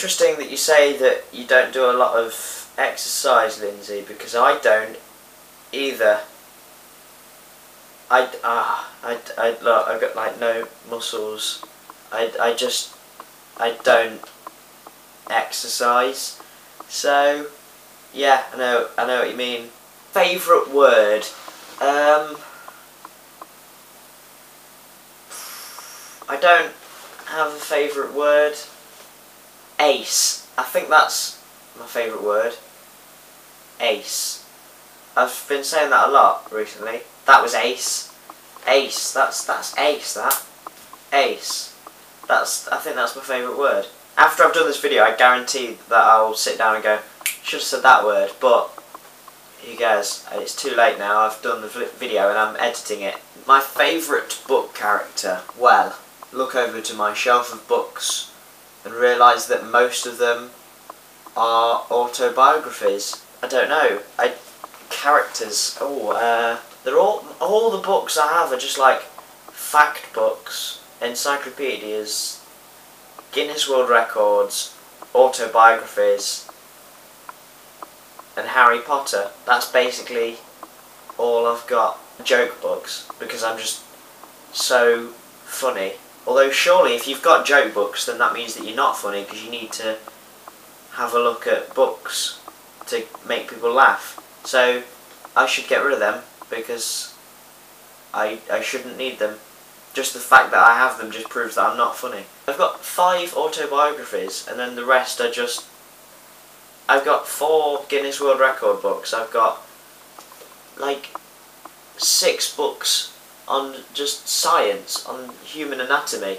interesting that you say that you don't do a lot of exercise, Lindsey, because I don't either. I ah I I look I've got like no muscles. I I just I don't exercise. So yeah, I know I know what you mean. Favorite word. Um I don't have a favourite word. Ace. I think that's my favourite word. Ace. I've been saying that a lot recently. That was ace. Ace. That's that's ace. That ace. That's I think that's my favourite word. After I've done this video, I guarantee that I'll sit down and go, should have said that word, but you guys, It's too late now. I've done the video and I'm editing it. My favourite book character. Well, look over to my shelf of books and realise that most of them are autobiographies. I don't know. I characters. Oh, uh, they're all all the books I have are just like fact books, encyclopedias, Guinness World Records, autobiographies, and Harry Potter. That's basically all I've got. Joke books because I'm just so funny. Although surely if you've got joke books then that means that you're not funny because you need to have a look at books to make people laugh. So I should get rid of them because I, I shouldn't need them. Just the fact that I have them just proves that I'm not funny. I've got five autobiographies and then the rest are just... I've got four Guinness World Record books. I've got like six books on just science, on human anatomy.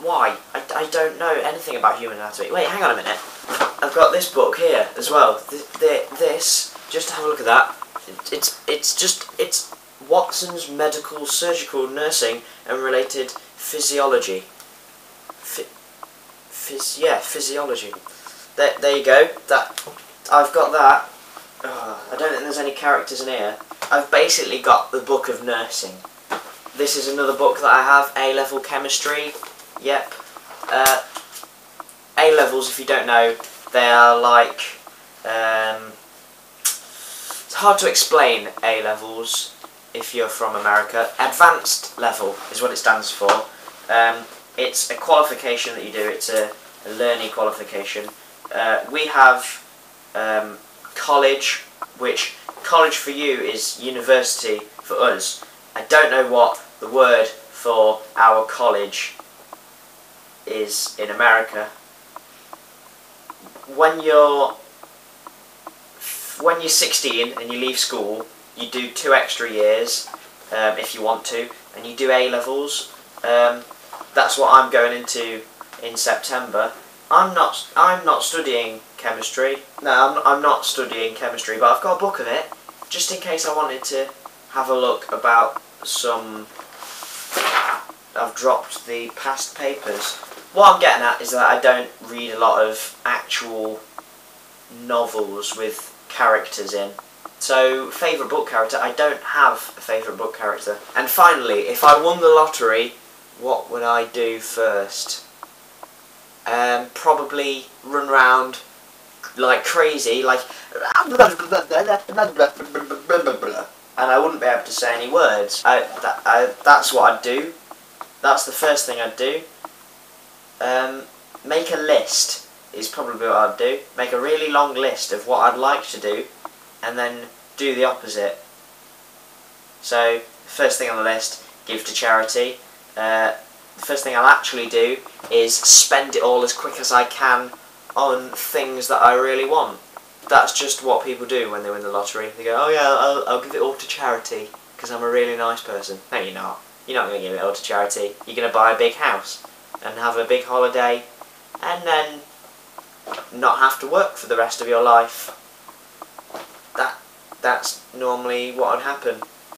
Why? I, I don't know anything about human anatomy. Wait, hang on a minute. I've got this book here as well. this, just have a look at that. It's, it's just, it's Watson's Medical, Surgical, Nursing and Related Physiology. phys, yeah, physiology. There, there you go. That I've got that. I don't think there's any characters in here. I've basically got the book of nursing. This is another book that I have, A-level chemistry. Yep. Uh, A-levels, if you don't know, they are like... Um, it's hard to explain A-levels if you're from America. Advanced level is what it stands for. Um, it's a qualification that you do. It's a, a learning qualification. Uh, we have um, college, which college for you is university for us. I don't know what the word for our college is in America. When you're when you're 16 and you leave school, you do two extra years um, if you want to, and you do A levels. Um, that's what I'm going into in September. I'm not I'm not studying chemistry. No, I'm, I'm not studying chemistry, but I've got a book of it just in case I wanted to have a look about some... I've dropped the past papers. What I'm getting at is that I don't read a lot of actual novels with characters in. So, favourite book character, I don't have a favourite book character. And finally, if I won the lottery, what would I do first? Um, probably run around like crazy, like and I wouldn't be able to say any words. I, that, I, that's what I'd do. That's the first thing I'd do. Um, make a list is probably what I'd do. Make a really long list of what I'd like to do, and then do the opposite. So, first thing on the list, give to charity. Uh, the first thing I'll actually do is spend it all as quick as I can on things that I really want that's just what people do when they win the lottery. They go, oh yeah, I'll, I'll give it all to charity because I'm a really nice person. No, you're not. You're not going to give it all to charity. You're going to buy a big house and have a big holiday and then not have to work for the rest of your life. That That's normally what would happen.